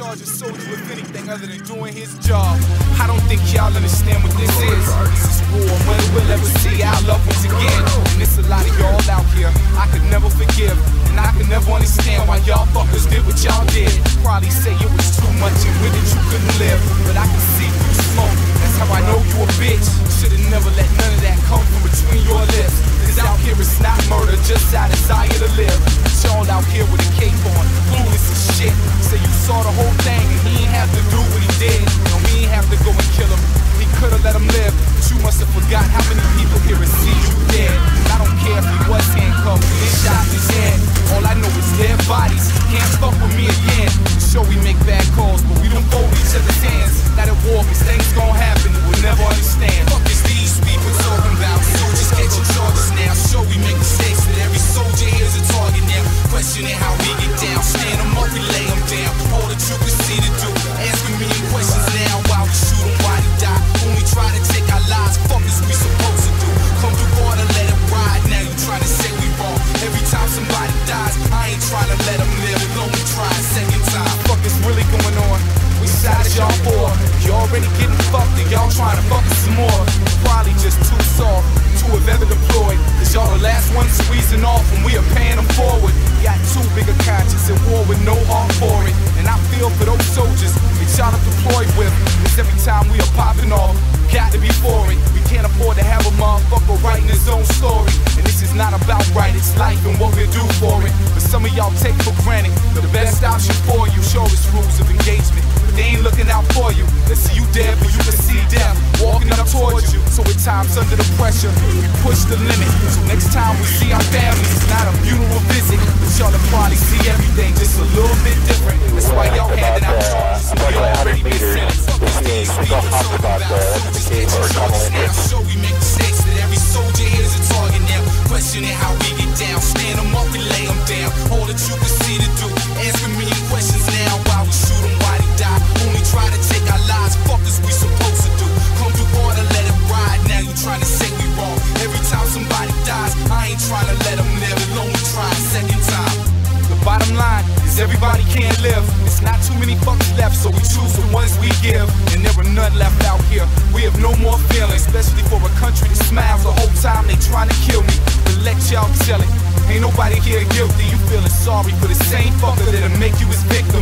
charge a soldier with anything other than doing his job. I don't think y'all understand what this is. This is war. When we'll ever see our loved ones again. And it's a lot of y'all out here I could never forgive. And I could never understand why y'all fuckers did what y'all did. Probably say it was too much and with it you couldn't live. But I can see through smoke. That's how I know you a bitch. Should've never let none of that come from between your lips. Cause out here it's not murder, just our desire to live. Y'all out here with a cape on, clueless as shit. Saw the whole thing and he ain't have to do what he did. No, we ain't have to go and kill him. He could've let him live, but you must have forgot how many people here have seen you dead. I don't care if he was handcuffed, then shot in his head. All I know is dead bodies. Can't fuck with me again. Y'all trying to fuck us some more. Probably just too soft to have ever deployed. Cause y'all the last ones squeezing off and we are paying them forward. Got too big a conscience at war with no heart for it. And I feel for those soldiers that y'all are deployed with. Cause every time we are popping off, got to be for it. We can't afford to have a motherfucker writing his own story. And this is not about right, it's life and what we do for it. But some of y'all take for granted the best option for you. Show us rules of engagement. But they ain't looking out for you. They see you dead, but you towards you. So at times under the pressure, we push the limit. So next time we see our families, it's not a funeral visit. But y'all will probably see everything just a little bit different. That's why y'all handing out charges. We already been sentenced. Fuck these people talking about soldiers get your charges now. Sure we make mistakes, here's a target now. We. Line is everybody can't live. It's not too many fucks left, so we choose the ones we give. And there are none left out here. We have no more feelings, especially for a country that smiles the whole time they trying to kill me. But let y'all tell it. Ain't nobody here guilty. You feeling sorry for the same fucker that'll make you his victim.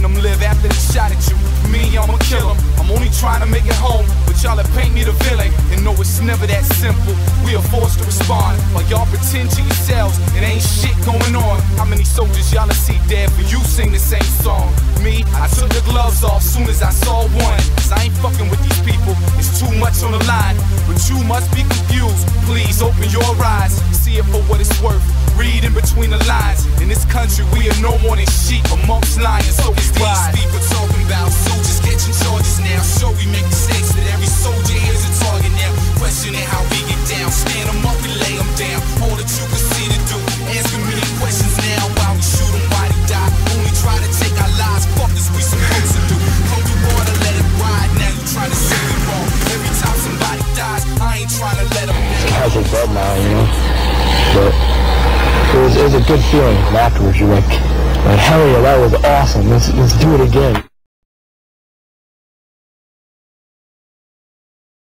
Letting them live after they shot at you. Me, I'ma kill him. I'm only trying to make it home. But y'all that paint me the villain and no, it's never that simple. We are forced to respond while y'all pretend to yourselves it ain't shit going on. How many soldiers y'all have see dead for you sing the same song? Me, I took the gloves off soon as I saw one. Cause I ain't fucking with these people. It's too much on the line. But you must be confused. Please open your eyes. See it for what it's worth. Read in between the lines. In this country, we are no more than sheep amongst lions. So it's these people talking about soldiers catching charges now. Sure, we make mistakes, but every soldier here's a target now. Questioning how we get down. Stand them up, we lay them down. All that you can see to do. Asking me questions now while we shoot them, why they die. Only try to take our lives. Fuck is we supposed to do? Come through water, let it ride. Now you trying to say we wrong. Every time somebody dies, I ain't trying to let them Guys are dead now, you know. But was, a good feeling. Afterwards, you're like, like, hell yeah, that was awesome. Let's let's do it again.